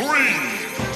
three,